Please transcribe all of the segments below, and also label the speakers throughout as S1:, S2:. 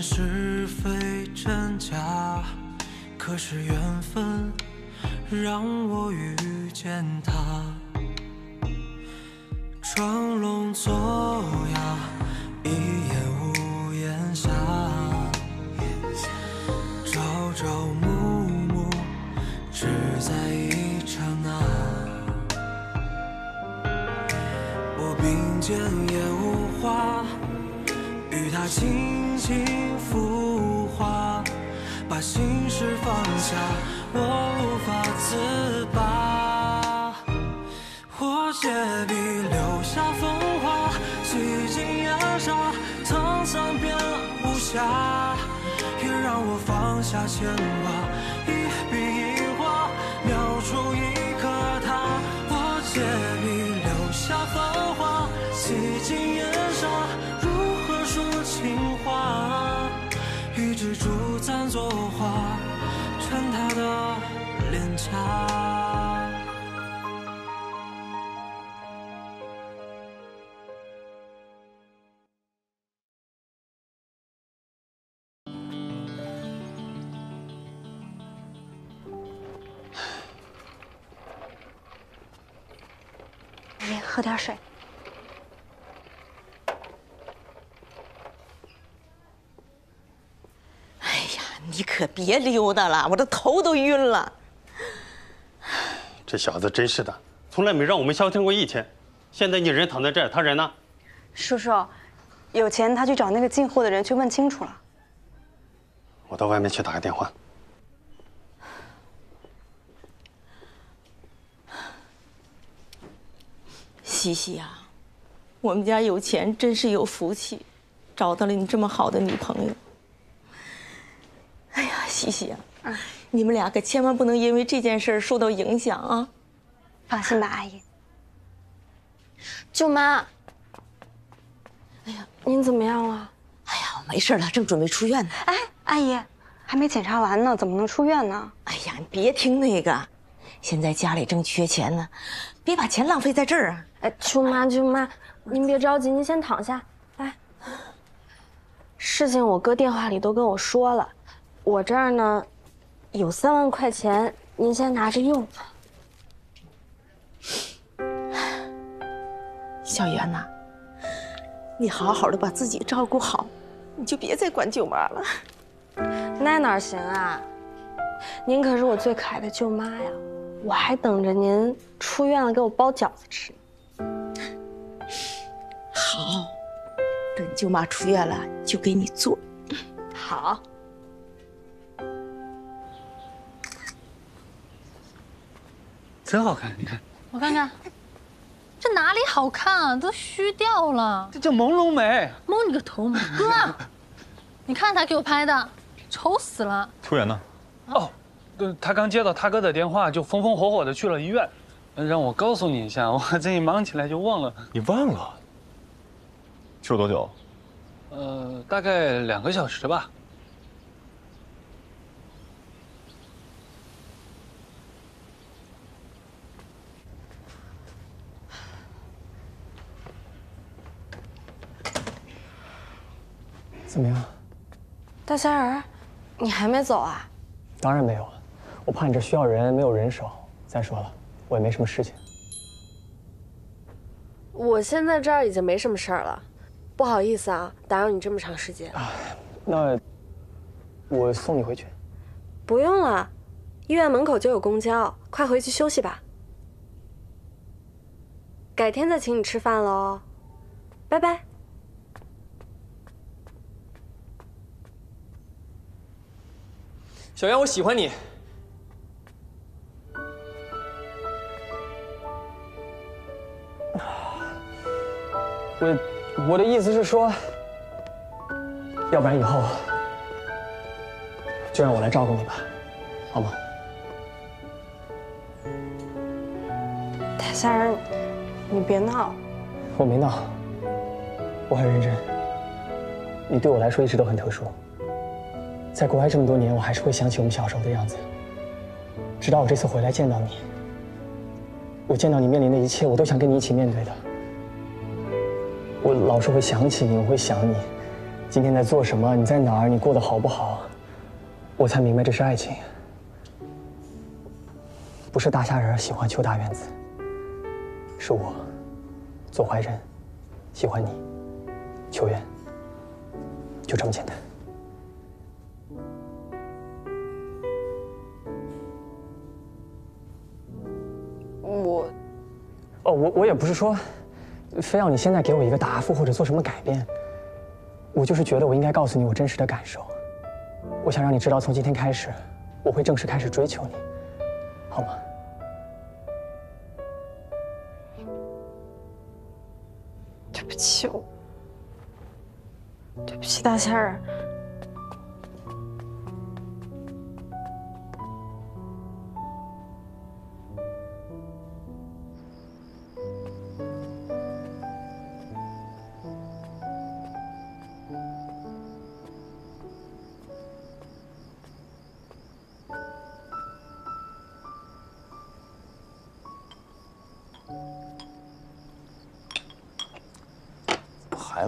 S1: 是非真假。可是缘分让我遇见他，装聋作哑，一眼无言下，朝朝暮暮，只在一刹那。我并肩也无话，与他是放下，我无法自拔。我借笔留下风华，洗尽烟沙，沧桑变无暇。也让我放下牵挂，
S2: 喝点水。
S3: 哎呀，你可别溜达了，我这头都晕了。
S4: 这小子真是的，从来没让我们消停过一天。现在你人躺在这儿，他人呢？
S2: 叔叔，有钱他去找那个进货的人去问清楚了。
S4: 我到外面去打个电话。
S3: 西西呀、我们家有钱，真是有福气，找到了你这么好的女朋友。哎呀，西西呀、你们俩可千万不能因为这件事受到影响啊！
S2: 放心吧，阿姨。
S5: 舅妈，哎呀，您怎么样了？
S3: 哎呀，我没事了，正准备出院呢。
S2: 哎，阿姨，还没检查完呢，怎么能出院呢？
S3: 哎呀，你别听那个，现在家里正缺钱呢，别把钱浪费在这儿啊！
S5: 哎，舅妈，舅妈，您别着急，您先躺下。来，事情我哥电话里都跟我说了，我这儿呢有三万块钱，您先拿着用。
S3: 小袁呐，你好好的把自己照顾好，你就别再管舅妈了。
S5: 那哪行啊？您可是我最可爱的舅妈呀，我还等着您出院了给我包饺子吃。
S3: 好，等舅妈出院了就给你做。
S5: 好，
S6: 真好看，你看，
S7: 我看看，这哪里好看啊？都虚掉了。
S6: 这叫朦胧美。
S7: 蒙你个头，哥！你看他给我拍的，丑死了。
S8: 突然呢？
S6: 哦，对，他刚接到他哥的电话，就风风火火的去了医院，让我告诉你一下，我 这一忙起来就忘了。
S8: 你忘了？去了多久？
S6: 呃，大概两个小时吧。
S9: 怎么样？
S5: 大仙儿，你还没走啊？
S9: 当然没有，我怕你这需要人，没有人手。再说了，我也没什么事情。
S5: 我现在这儿已经没什么事儿了，不好意思啊，打扰你这么长时间。
S9: 啊那我送你回去。
S5: 不用了，医院门口就有公交，快回去休息吧。改天再请你吃饭喽，拜拜。
S10: 小杨，我喜欢你。
S9: 我我的意思是说，要不然以后就让我来照顾你吧，好吗？
S5: 大仙儿，你别闹。
S9: 我没闹，我很认真。你对我来说一直都很特殊，在国外这么多年，我还是会想起我们小时候的样子。直到我这次回来见到你，我见到你面临的一切，我都想跟你一起面对的。我老是会想起你，我会想你，今天在做什么？你在哪儿？你过得好不好？我才明白这是爱情，不是大虾仁喜欢邱大院子，是我，左怀仁，喜欢你，邱远，就这么简单。
S5: 我，
S9: 哦，我我也不是说，非要你现在给我一个答复或者做什么改变，我就是觉得我应该告诉你我真实的感受。我想让你知道，从今天开始，我会正式开始追求你，好吗？
S5: 对不起，我，对不起，大仙儿。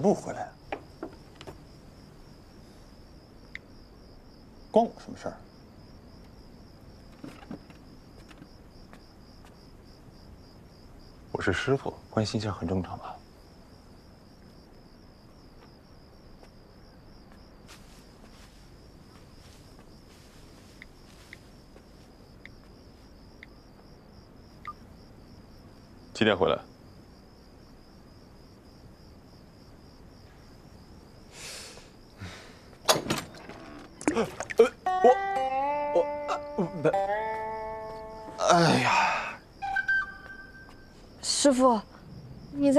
S8: 不回来？关我什么事儿？我是师傅，关心一下很正常吧？几点回来？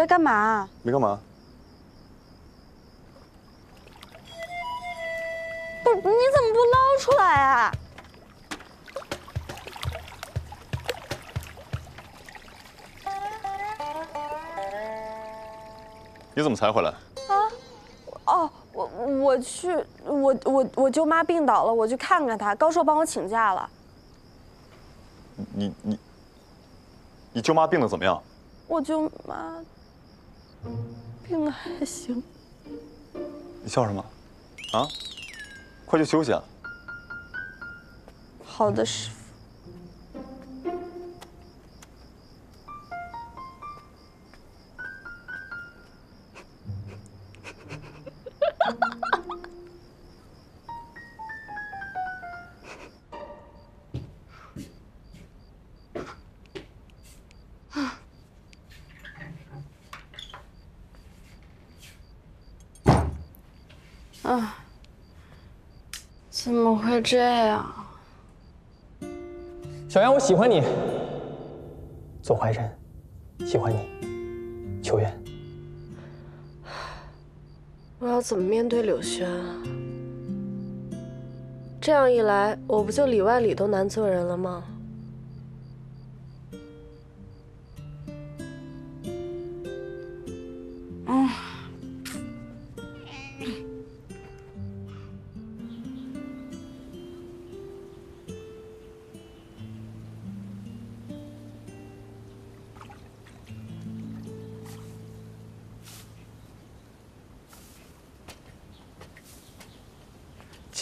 S5: 在干嘛？
S8: 没干嘛。
S5: 不，你怎么不捞出来啊？
S8: 你怎么才回来？
S5: 啊，哦，我我去，我我我舅妈病倒了，我去看看她。高硕帮我请假了。
S8: 你你你舅妈病的怎么样？
S5: 我舅妈还行。
S8: 你笑什么？啊，快去休息啊！
S5: 好的，师傅。啊，怎么会这样？
S9: 小杨，我喜欢你。左怀仁，喜欢你。秋月，
S5: 我要怎么面对柳轩啊？这样一来，我不就里外里都难做人了吗？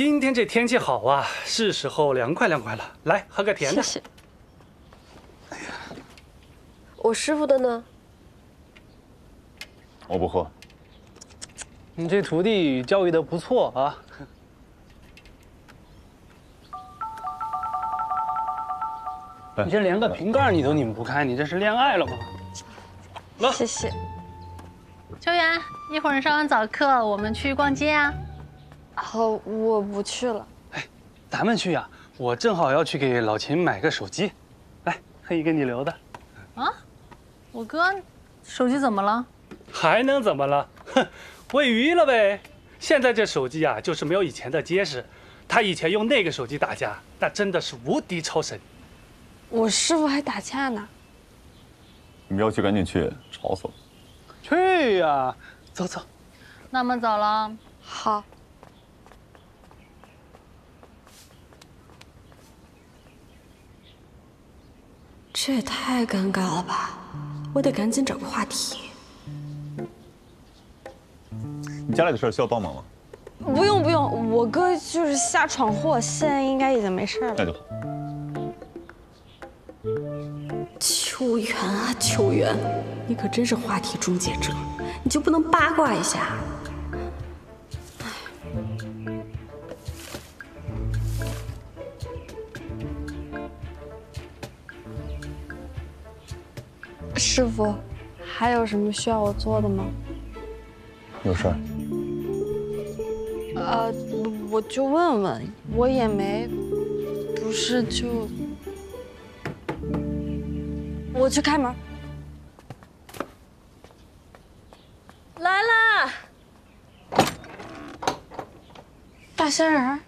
S6: 今天这天气好啊，是时候凉快凉快了。来，喝个甜的。
S5: 谢谢。我师傅的呢？
S8: 我不喝。
S6: 你这徒弟教育的不错啊。你这连个瓶盖你都拧不开，你这是恋爱了吗？
S5: 来，谢谢。
S7: 秋元，一会儿上完早课，我们去逛街啊。
S5: 好，我不去了。
S6: 哎，咱们去呀！我正好要去给老秦买个手机，来，可以给你留的。
S7: 啊，我哥，手机怎么了？
S6: 还能怎么了？哼，喂鱼了呗。现在这手机啊，就是没有以前的结实。他以前用那个手机打架，那真的是无敌超神。
S5: 我师傅还打架呢。
S8: 你们要去赶紧去，吵死了。
S6: 去呀，走走。
S7: 那么走了。
S5: 好。这也太尴尬了吧！我得赶紧找个话题。
S8: 你家里的事儿需要帮忙吗？
S5: 不用不用，我哥就是瞎闯祸，现在应该已经没事了。
S8: 那就好。
S11: 秋元啊秋元，你可真是话题终结者，你就不能八卦一下？
S5: 师傅，还有什么需要我做的吗？
S8: 有事儿？
S5: 呃，我我就问问，我也没，不是就，我去开门。来啦，大仙人儿。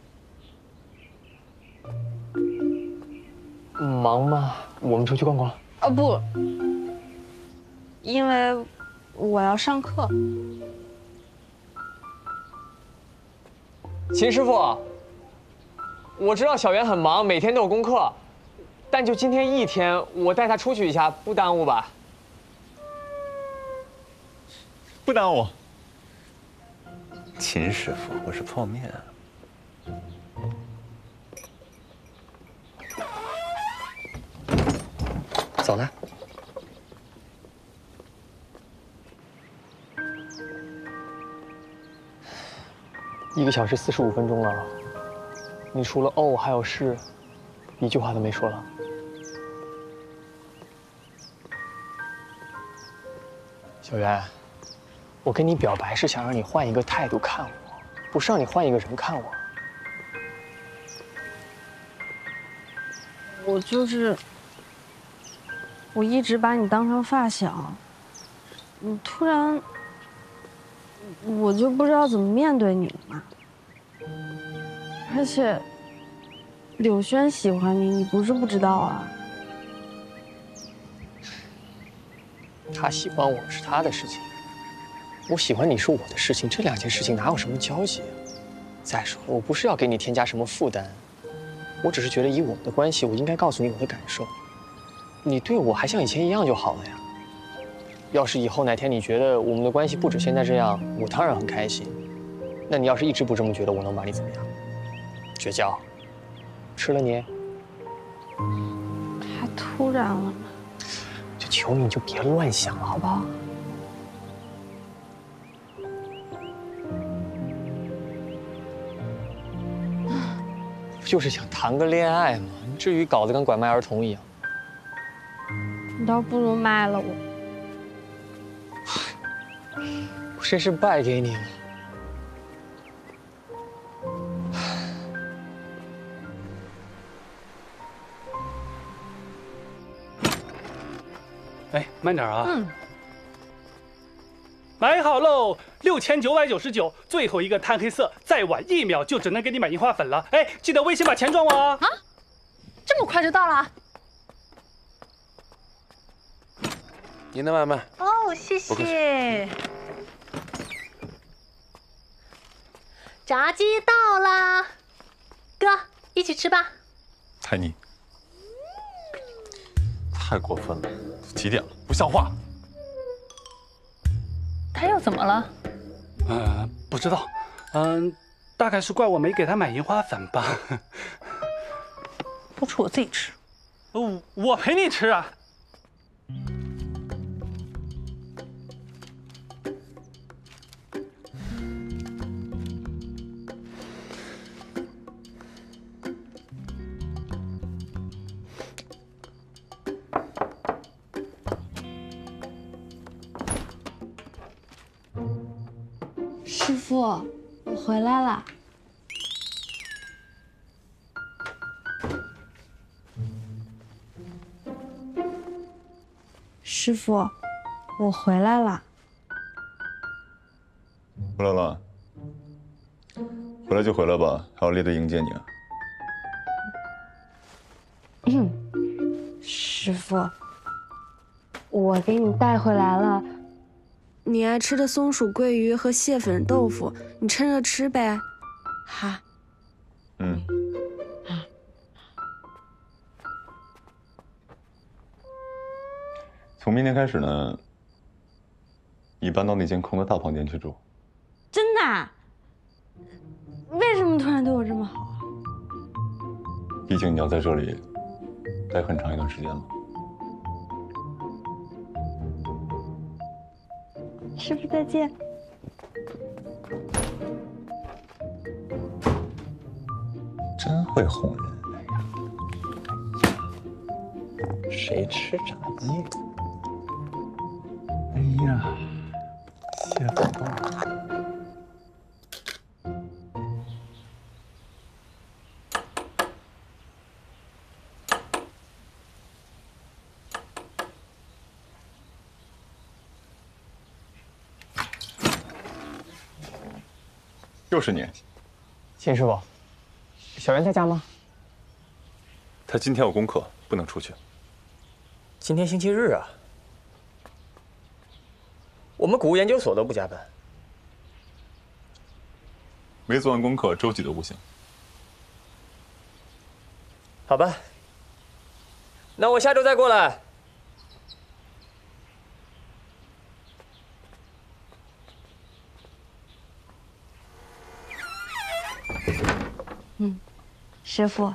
S12: 忙吗？我们出去逛逛。
S5: 啊不，因为我要上课。
S10: 秦师傅，我知道小袁很忙，每天都有功课，但就今天一天，我带他出去一下，不耽误吧？
S8: 不耽误。
S13: 秦师傅，我是泡面。
S12: 走了。一个小时四十五分钟了，你除了哦还有是，一句话都没说了。小袁，我跟你表白是想让你换一个态度看我，不是让你换一个人看我。
S5: 我就是，我一直把你当成发小，你突然，我就不知道怎么面对你了嘛。而且，柳轩喜欢你，你不是不知道啊。
S12: 他喜欢我是他的事情，我喜欢你是我的事情，这两件事情哪有什么交集啊？再说，我不是要给你添加什么负担，我只是觉得以我们的关系，我应该告诉你我的感受。你对我还像以前一样就好了呀。要是以后哪天你觉得我们的关系不止现在这样，我当然很开心。那你要是一直不这么觉得，我能把你怎么样？绝交？吃了你？
S5: 太突然了嘛。
S12: 就求你，你就别乱想了，好不好？不就是想谈个恋爱吗？你至于搞得跟拐卖儿童一样？
S5: 你倒不如卖了我。
S12: 我真是败给你了。
S6: 哎，慢点啊！
S14: 嗯，
S6: 买好喽，六千九百九十九，最后一个碳黑色，再晚一秒就只能给你买樱花粉了。哎，记得微信把钱转我啊！
S14: 啊，这么快就到了？
S13: 您的外卖。
S14: 哦，谢谢。炸鸡到啦，哥，一起吃吧。
S8: 太腻，太过分了，几点了？不像话！
S14: 他又怎么了？
S6: 呃，不知道，嗯、大概是怪我没给他买樱花粉吧。
S14: 不吃我自己吃。
S6: 我我陪你吃啊。
S5: 傅，我回来了。回来了，
S8: 回来就回来吧，还要列队迎接你啊！
S5: 师傅，我给你带回来了你爱吃的松鼠桂鱼和蟹粉豆腐，你趁热吃呗。哈，
S8: 从明天开始呢，你搬到那间空的大房间去住。
S5: 真的？为什么突然对我这么好？
S8: 毕竟你要在这里待很长一段时间了。
S2: 师傅再见。
S8: 真会哄人！哎呀，谁吃炸鸡？呀，谢。宝宝。又是你，
S9: 秦师傅，小袁在家吗？
S8: 他今天有功课，不能出去。
S15: 今天星期日啊，们古物研究所都不加班。
S8: 没做完功课，周几都不行。
S15: 好吧，那我下周再过来。
S2: 嗯，师傅，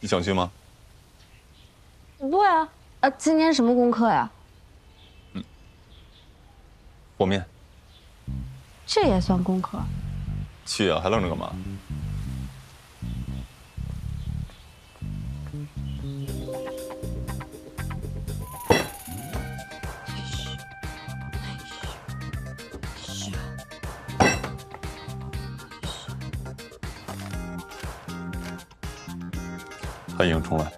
S8: 你想去吗？
S5: 不呀，啊，今天什么功课呀？
S8: 和面。
S5: 这也算功课？
S8: 去啊，还愣着干嘛？欢迎重来。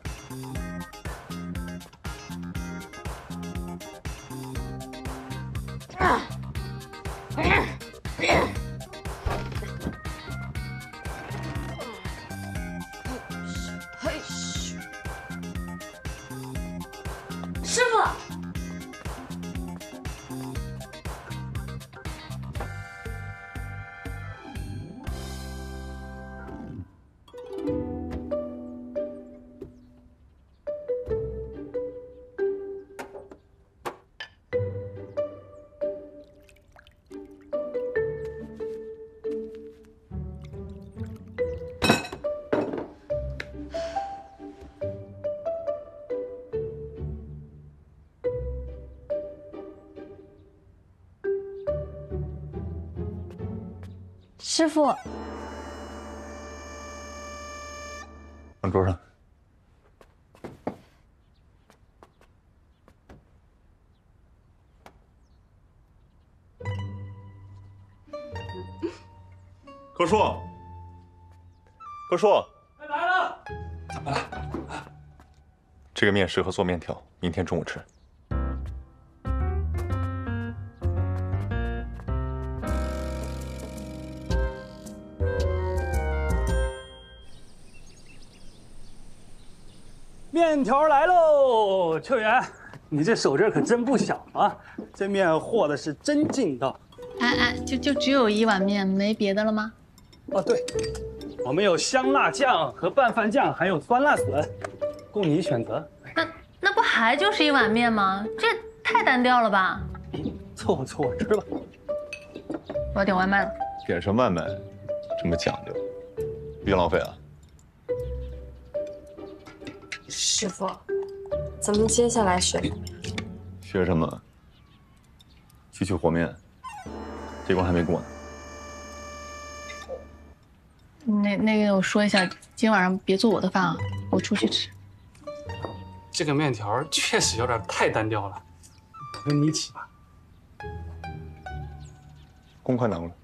S16: 师傅，
S8: 放桌上。柯树，柯树，
S6: 来了。
S8: 这个面适合做面条，明天中午吃。
S6: 秋元，你这手劲可真不小啊！这面和的是真劲道。
S14: 哎哎，就就只有一碗面，没别的了吗？
S6: 哦，对，我们有香辣酱和拌饭酱，还有酸辣笋，供你选择。
S14: 那那不还就是一碗面吗？这太单调了吧？
S6: 凑合凑合吃吧。
S14: 我要点外卖了。
S8: 点什么外卖？这么讲究，别浪费啊！
S5: 师傅，咱们接下来学
S8: 学什么？继续和面，这关还没过呢。
S14: 那那个，我说一下，今晚上别做我的饭啊，我出去吃。
S6: 这个面条确实有点太单调了，我跟你一起吧。
S8: 公筷拿过来。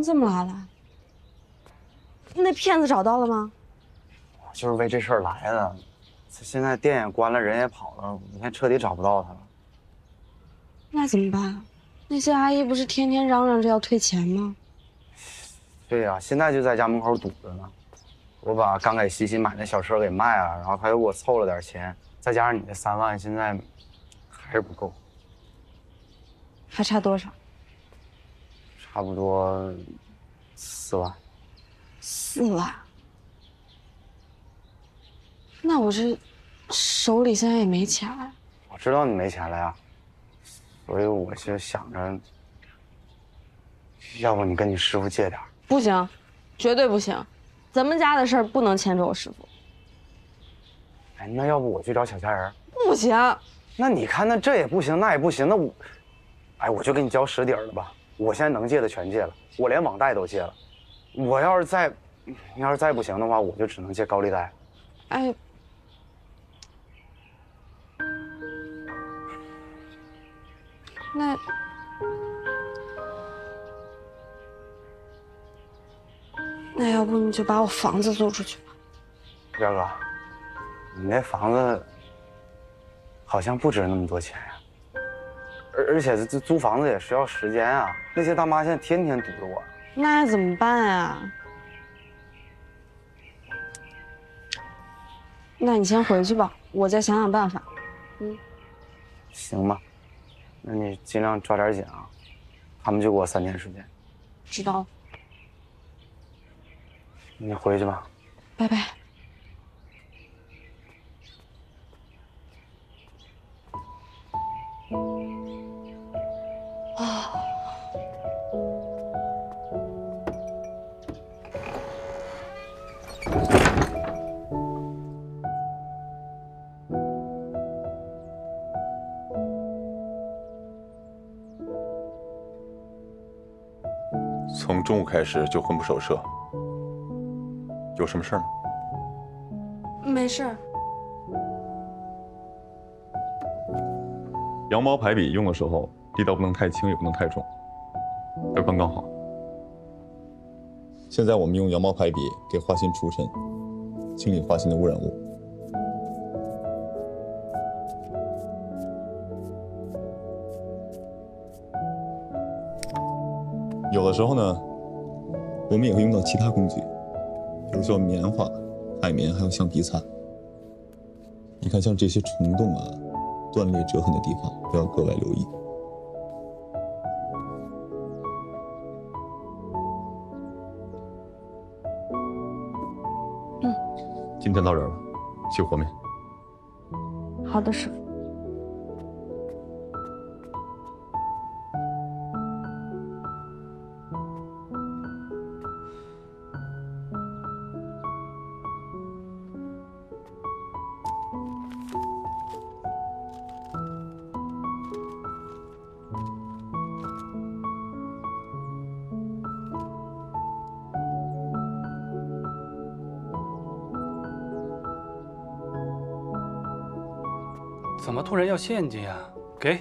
S5: 你怎么来了？那骗子找到了吗？
S17: 我就是为这事儿来的。现在店也关了，人也跑了，我现在彻底找不到他了。
S5: 那怎么办？那些阿姨不是天天嚷嚷着要退钱吗？
S17: 对呀、现在就在家门口堵着呢。我把刚给西西买那小车给卖了，然后他又给我凑了点钱，再加上你的三万，现在还是不够，
S5: 还差多少？
S17: 差不多四万。
S5: 四万。那我这手里现在也没钱了。
S17: 我知道你没钱了呀，所以我就想着，要不你跟你师傅借点儿。
S5: 不行，绝对不行，咱们家的事儿不能牵着我师傅。
S17: 哎，那要不我去找小家人？
S5: 不行，
S17: 那你看，那这也不行，那也不行，那我，哎，我就给你交实底儿了吧。我现在能借的全借了，我连网贷都借了。我要是再，要是再不行的话，我就只能借高利贷。
S5: 哎，那那要不你就把我房子租出去吧？
S17: 彪哥，你那房子好像不值那么多钱呀、而而且这这租房子也需要时间啊。那些大妈现在天天堵着我。
S5: 那怎么办呀？那你先回去吧，我再想想办法。嗯，
S17: 行吧，那你尽量抓点紧啊。他们就给我三天时间，
S5: 知道了，
S17: 你回去吧。
S5: 拜拜。
S8: 开始就魂不守舍，有什么事儿吗？
S5: 没事儿。
S8: 羊毛排笔用的时候，力道不能太轻，也不能太重，要刚刚好。现在我们用羊毛排笔给花心除尘，清理花心的污染物。有的时候呢，我们也会用到其他工具，比如说棉花、海绵，还有橡皮擦。你看，像这些虫洞啊、断裂折痕的地方，都要格外留意。
S5: 嗯，
S8: 今天到这儿了，去和面。
S5: 好的，师傅。
S6: 现金啊？给。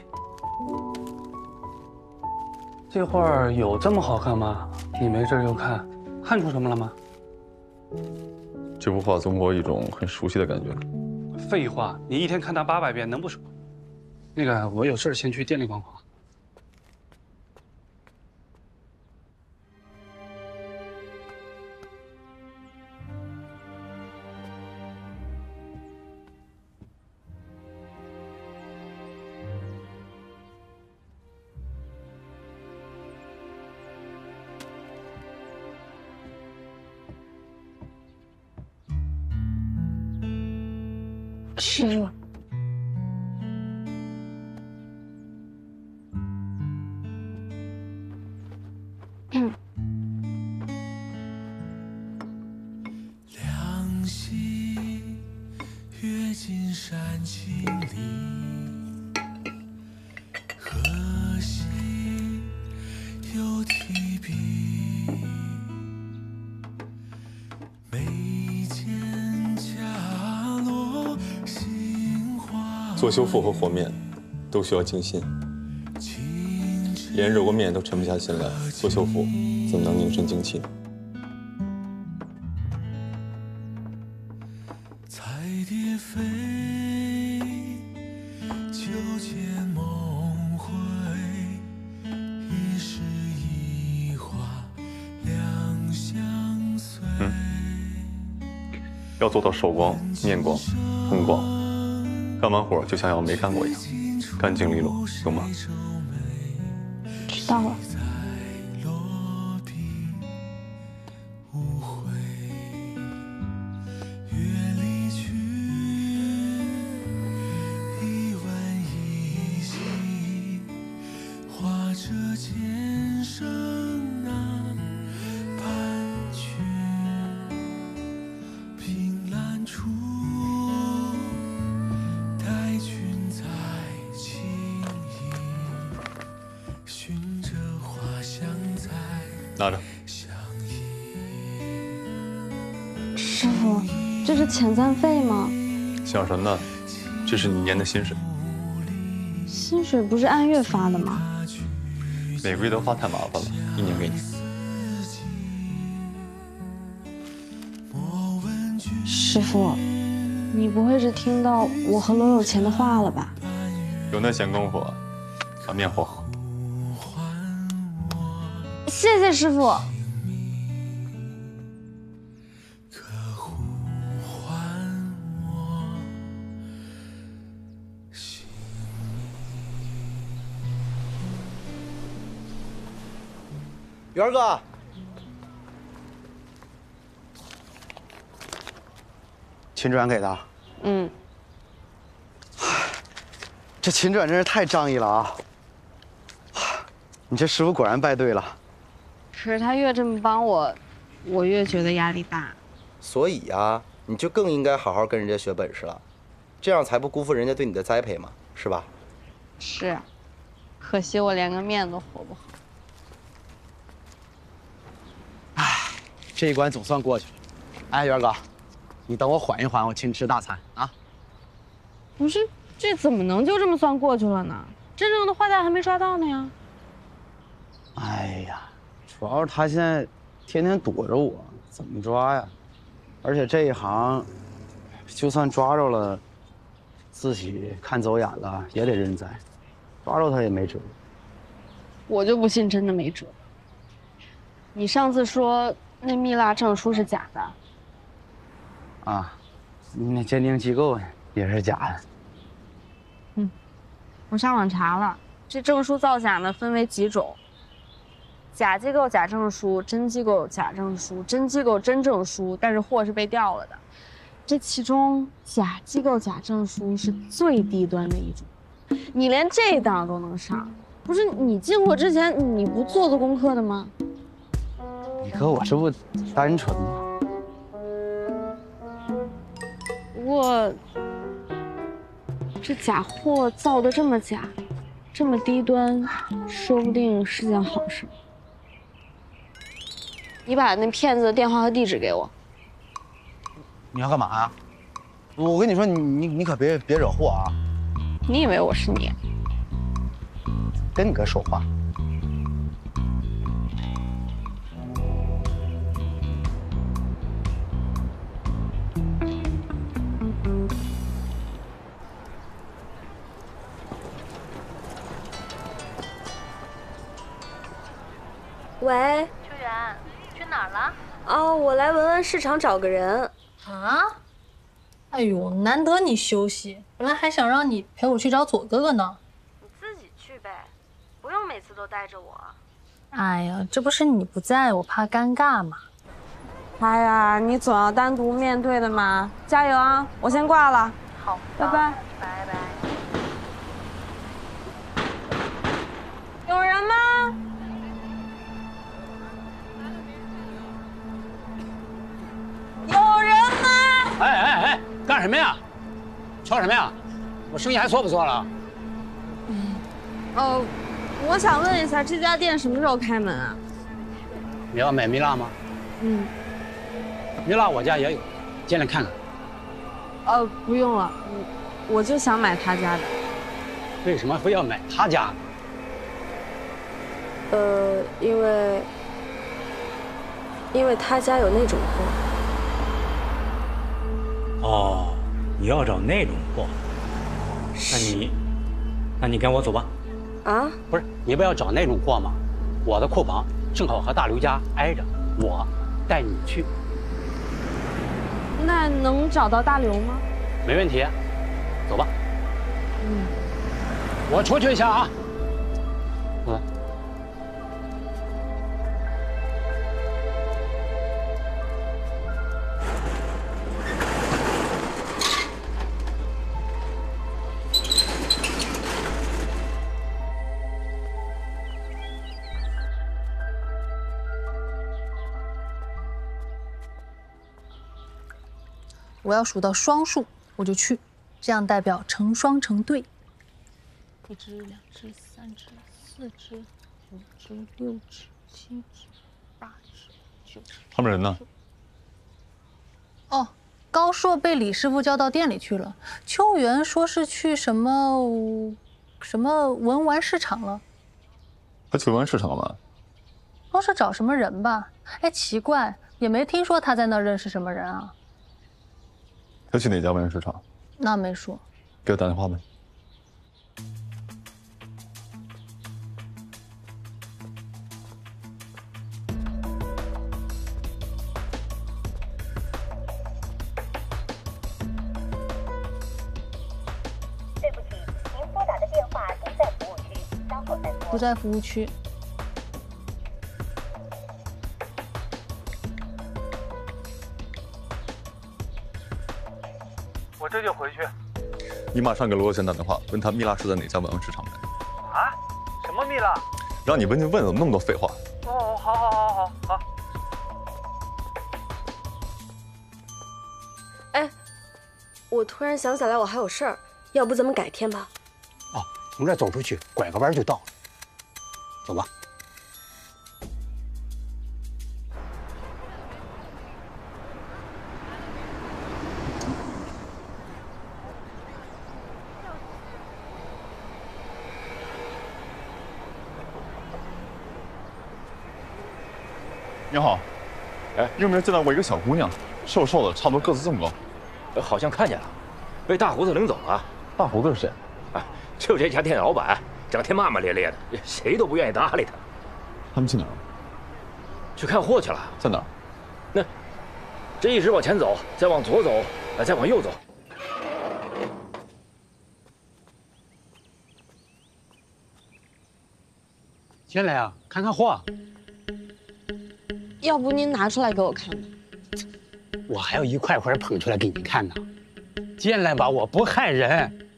S6: 这画有这么好看吗？你没事就看，看出什么了吗？
S8: 这幅画总给我一种很熟悉的感觉。
S6: 废话，你一天看它八百遍，能不熟？那个，我有事先去店里逛逛。
S8: 做修复和和面都需要静心，连揉过面都沉不下心来，做修复怎么能凝神静气呢？
S1: 彩蝶飞，秋千梦回，一世一花两相随。
S8: 要做到手光、面光、风光，干完活就像要没干过一样，干净利落，懂吗？
S5: 知道了。
S8: 薪水，
S5: 薪水不是按月发的吗？
S8: 每个月都发太麻烦了，一年给你。
S5: 师傅，你不会是听到我和罗有钱的话了吧？
S8: 有那闲工夫，把面和好。
S5: 谢谢师傅。
S17: 元哥，秦转给的。
S5: 嗯，
S17: 这秦转真是太仗义了啊！你这师傅果然拜对了。
S5: 可是他越这么帮我，我越觉得压力大。
S18: 所以呀，你就更应该好好跟人家学本事了，这样才不辜负人家对你的栽培嘛，是吧？
S5: 是，可惜我连个面都活不好。
S17: 这一关总算过去了。哎，元哥，你等我缓一缓，我请你吃大餐啊。
S5: 不是，这怎么能就这么算过去了呢？真正的坏蛋还没抓到呢呀。
S17: 哎呀，主要是他现在天天躲着我，怎么抓呀？而且这一行，就算抓着了，自己看走眼了也得认栽，抓着他也没辙。
S5: 我就不信真的没辙。你上次说那蜜蜡证书是假的，
S17: 啊，那鉴定机构也是假的。
S5: 嗯我上网查了，这证书造假呢分为几种：假机构假证书、真机构假证书、真机构真证书，但是货是被调了的。这其中假机构假证书是最低端的一种，你连这档都能上，不是你进货之前你不做做功课的吗？
S17: 你哥，我这不单纯吗？
S5: 不过这假货造的这么假，这么低端，说不定是件好事。你把那骗子的电话和地址给我。
S17: 你要干嘛呀？我跟你说，你你你可别别惹祸啊！
S5: 你以为我是你？
S17: 跟你哥说话。
S5: 喂，
S7: 秋元，去哪儿了？
S5: 哦，我来文玩市场找个人。
S14: 啊？哎呦，难得你休息，本来还想让你陪我去找左哥哥呢。
S5: 你自己去呗，不用每次都带着我。
S14: 哎呀，这不是你不在我怕尴尬吗？
S5: 哎呀，你总要单独面对的嘛。加油啊！我先挂了。
S7: 好，
S5: 拜拜。
S7: 拜拜。
S19: 干什么呀？吵什么呀？我生意还做不做了？
S5: 哦，我想问一下，这家店什么时候开门啊？
S19: 你要买蜜蜡吗？
S5: 嗯，
S19: 蜜蜡我家也有，进来看看。
S5: 呃，不用了，我我就想买他家的。
S19: 为什么非要买他家呢？
S5: 呃，因为因为他家有那种货。
S19: 哦，你要找那种货，那你，那你跟我走吧。
S5: 啊？
S19: 不是，你不要找那种货吗？我的库房正好和大刘家挨着，我带你去，
S5: 那能找到大刘吗？
S19: 没问题。走吧，
S5: 嗯。
S19: 我出去一下啊。
S14: 我要数到双数，我就去，这样代表成双成对。一只、两只、三只、四只、五只、六只、七只、八只、九只
S8: 他们人呢？
S14: 哦，高硕被李师傅叫到店里去了。秋元说是去什么什么文玩市场了，
S8: 他去文玩市场干嘛？
S14: 说是找什么人吧。哎，奇怪，也没听说他在那儿认识什么人啊。
S8: 他去哪家文玩市场？
S14: 那没说。
S8: 给我打电话呗。
S20: 对不起，您拨打的电话不在服务区，
S6: 这就回去。
S8: 你马上给罗若贤打电话，问他蜜蜡是在哪家文玩市场买的。
S6: 啊？什么蜜蜡？
S8: 让你问就问，怎么那么多废话？
S6: 哦，好好好好好。
S5: 哎，我突然想起来，我还有事儿，要不咱们改天吧？
S19: 哦，从这儿走出去，拐个弯就到了。走吧。
S8: 你好，哎，你有没有见到过一个小姑娘？瘦瘦的，差不多个子这么高。
S15: 好像看见了，被大胡子领走了。
S8: 大胡子是谁？
S15: 啊，就这家店的老板，整天骂骂咧咧的，谁都不愿意搭理他。
S8: 他们去哪儿了？
S15: 去看货去了。
S8: 在哪儿？
S15: 那，这一直往前走，再往左走，啊，再往右走。
S19: 进来啊，看看货。
S5: 要不您拿出来给我看看？
S19: 我还要一块块捧出来给您看呢。进来吧，我不害人。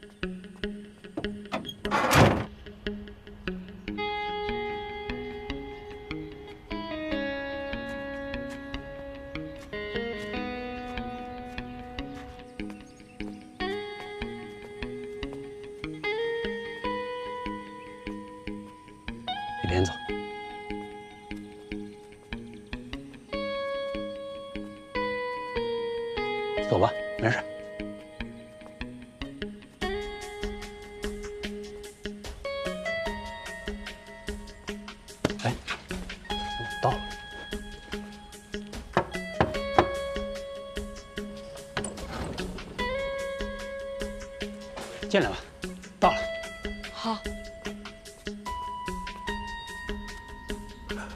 S19: 进来吧，到了。
S5: 好。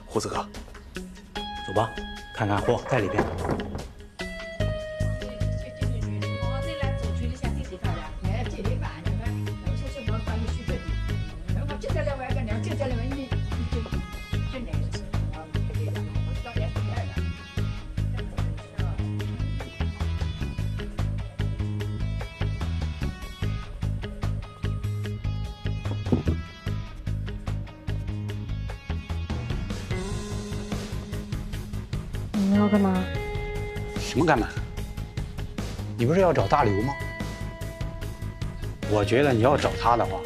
S19: 胡子哥，走吧，看看货在里边。
S5: 要
S19: 找大刘吗？我觉得你要找他的话，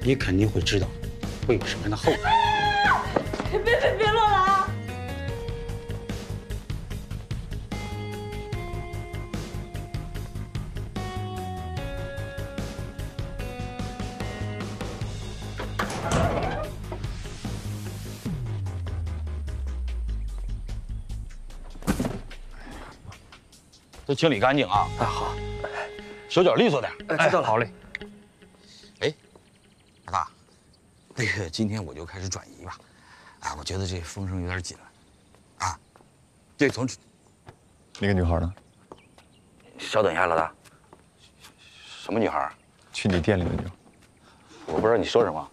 S19: 你肯定会知道会有什么样的后果。
S21: 都清理干净啊！
S19: 啊，好，
S21: 手脚利索点。
S19: 哎，知道了。好嘞。
S21: 哎，老大，那个今天我就开始转移吧。啊，我觉得这风声有点紧了。啊，这从
S8: 那个女孩呢？
S21: 稍等一下，老大。什么女孩？
S8: 去你店里的女孩。
S21: 我不知道你说什么。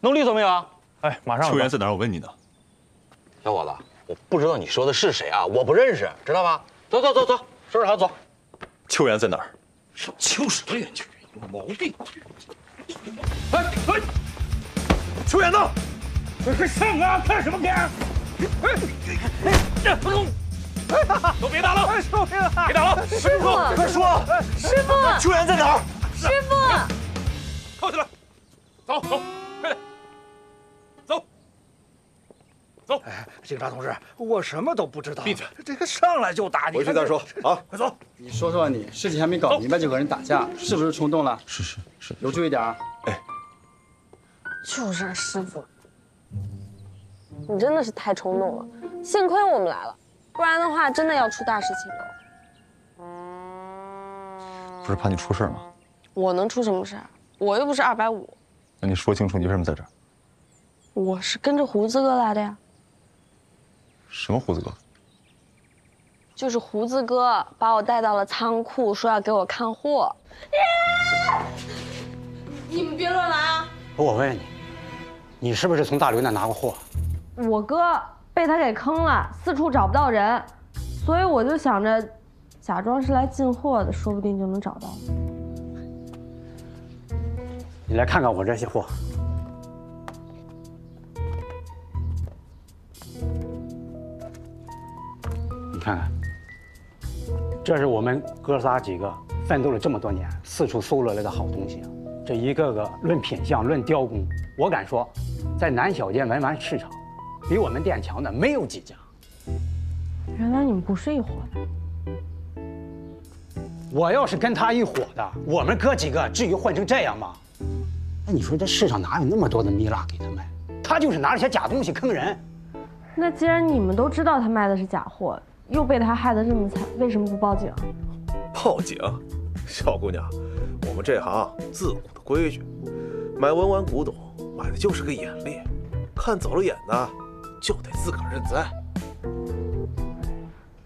S21: 弄利索没有啊？
S8: 哎，马上。秋元在哪儿？我问你呢。
S21: 小伙子，我不知道你说的是谁啊，我不认识，知道吧？走走走走，收拾好走。
S8: 秋元在哪儿？
S21: 秋什么元？秋元有毛病。
S22: 哎哎，秋元呢？快上啊！看什么看？哎哎！都别打了！哎，救命啊！别打了！
S5: 师傅，
S22: 快说！
S5: 师傅，
S22: 秋元在哪儿？
S5: 师傅，
S22: 铐起来！走走，走！
S19: 哎，警察同志，我什么都不知道。
S22: 闭嘴！
S19: 这个上来就打，你
S13: 回去再说啊！
S22: 快走！
S9: 你说说你，事情还没搞明白就和人打架，是不是冲动了？
S8: 是是是，
S9: 有注意点啊！
S5: 哎就是啊，师傅，你真的是太冲动了。幸亏我们来了，不然的话真的要出大事情了。
S8: 不是怕你出事吗？
S5: 我能出什么事？我又不是二百五，
S8: 那你说清楚，你为什么在这儿？
S5: 我是跟着胡子哥来的呀。
S8: 什么胡子哥？
S5: 就是胡子哥把我带到了仓库，说要给我看货。你们别乱来啊！
S19: 我问问你，你是不是从大刘那拿过货？
S5: 我哥被他给坑了，四处找不到人，所以我就想着，假装是来进货的，说不定就能找到。
S19: 你来看看我这些货。看看，这是我们哥仨几个奋斗了这么多年，四处搜罗来的好东西啊！这一个个论品相、论雕工，我敢说，在南小街文玩市场，比我们店强的没有几家。
S5: 原来你们不是一伙的。
S19: 我要是跟他一伙的，我们哥几个至于混成这样吗？那你说这世上哪有那么多的蜜蜡给他卖？他就是拿着些假东西坑人。
S5: 那既然你们都知道他卖的是假货，又被他害得这么惨，为什么不报警？
S13: 报警，小姑娘，我们这行自古的规矩，买文玩古董买的就是个眼力，看走了眼的就得自个儿认栽。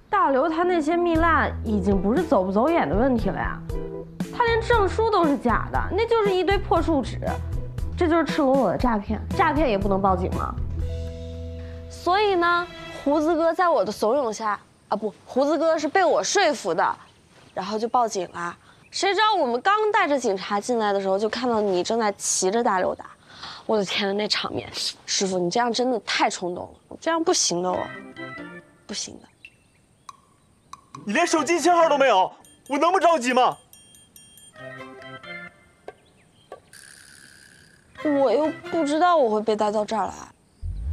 S5: 大刘他那些蜜蜡已经不是走不走眼的问题了呀，他连证书都是假的，那就是一堆破树脂，这就是赤裸裸的诈骗，诈骗也不能报警吗？所以呢，胡子哥在我的怂恿下，啊不，胡子哥是被我说服的，然后就报警了。谁知道我们刚带着警察进来的时候，就看到你正在骑着大溜达，我的天呐，那场面！师傅，你这样真的太冲动了，这样不行的哦，不行的。
S13: 你连手机信号都没有，我能不着急吗？
S5: 我又不知道我会被带到这儿来。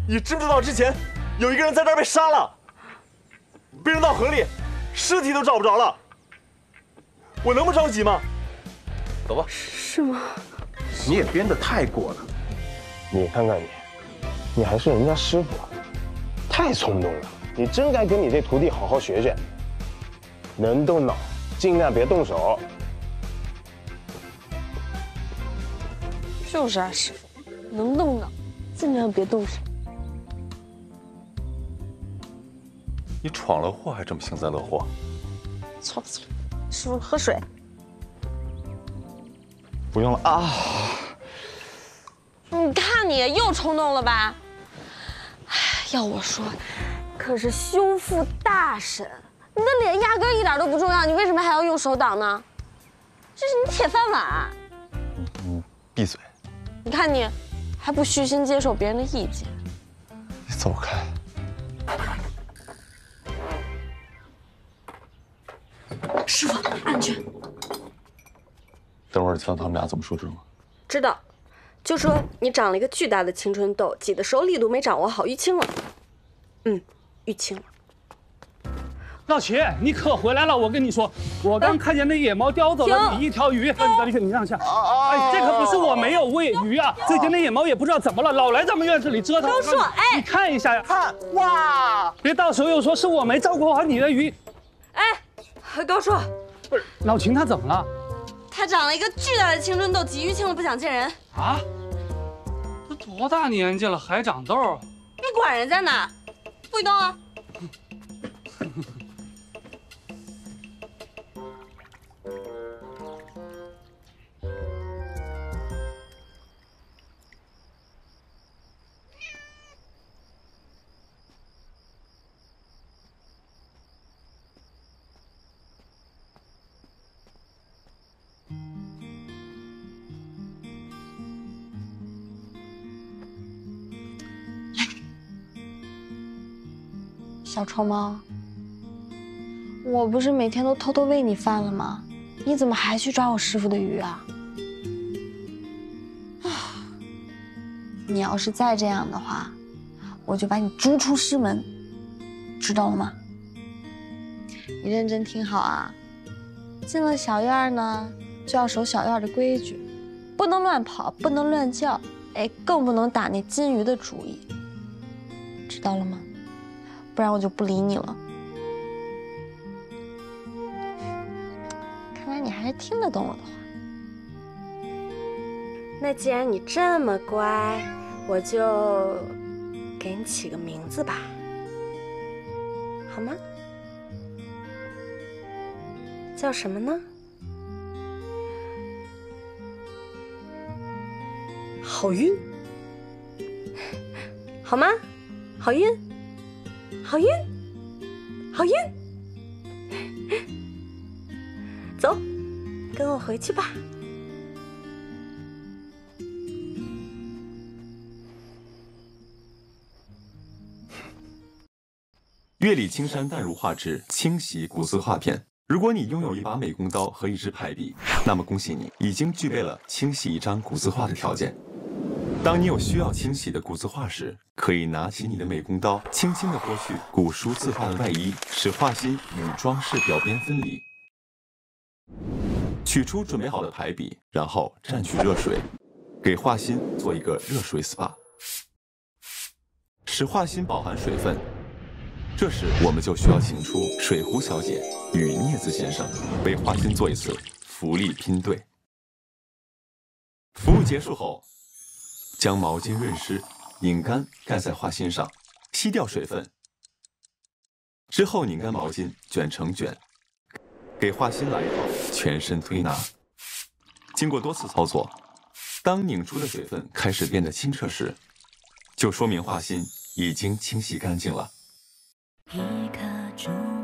S13: 你知不知道之前有一个人在这儿被杀了，被扔到河里，尸体都找不着了。我能不着急吗？走吧。
S5: 是吗？
S13: 你也编得太过了。
S23: 你看看你，你还是人家师傅，太冲动了。你真该跟你这徒弟好好学学，能动脑，尽量别动手。
S5: 就是啊，师傅，能动脑，尽量别动手。
S8: 你闯了祸还这么幸灾乐祸？
S5: 错了错了，师傅喝水。
S8: 不用了啊！
S5: 你看你又冲动了吧？哎，要我说，可是修复大神，你的脸压根一点都不重要，你为什么还要用手挡呢？这是你铁饭碗。
S8: 你闭嘴！
S5: 你看你，还不虚心接受别人的意见。
S8: 你走开！
S16: 师傅，安全。
S8: 等会儿听他们俩怎么说，知道吗？
S16: 知道，就说你长了一个巨大的青春痘，挤的时候力度没掌握好，淤青了。嗯，淤青了。
S6: 老齐，你可回来了！我跟你说，我刚看见那野猫叼走了你一条鱼。你你你让下！哎，这可不是我没有喂鱼啊！最近那野猫也不知道怎么了，老来咱们院子里折腾。
S16: 都说，哎，
S6: 你看一下呀！
S16: 看哇！
S6: 别到时候又说是我没照顾好你的鱼。
S16: 哎，高硕，
S6: 不是老秦他怎么了？
S16: 他长了一个巨大的青春痘，急于青了，不想见人。
S6: 啊？都多大年纪了还长痘？
S16: 你管人家呢？不许动啊！
S5: 小臭猫，我不是每天都偷偷喂你饭了吗？你怎么还去抓我师傅的鱼啊？啊！你要是再这样的话，
S24: 我就把你逐出师门，知道了吗？你认真听好啊！进了小院呢，就要守小院的规矩，不能乱跑，不能乱叫，哎，更不能打那金鱼的主意，知道了吗？不然我就不理你了。看来你还是听得懂我的话。那既然你这么乖，我就给你起个名字吧，好吗？叫什么呢？好运，好吗？好运，好运，好运。走，跟我回去吧。
S8: 月里青山淡如画纸，清洗古字画片。如果你拥有一把美工刀和一支排笔，那么恭喜你，已经具备了清洗一张古字画的条件。当你有需要清洗的古字画时，可以拿起你的美工刀，轻轻地剥去古书字画的外衣，使画心与装饰表边分离。取出准备好的排笔，然后蘸取热水，给画心做一个热水 SPA，使画心饱含水分。这时，我们就需要请出水壶小姐与镊子先生，为画心做一次浮力拼对。服务结束后，将毛巾润湿、拧干，盖在画心上，吸掉水分。之后拧干毛巾，卷成卷，给画心来一套全身推拿。经过多次操作，当拧出的水分开始变得清澈时，就说明画心已经清洗干净了。
S25: 一颗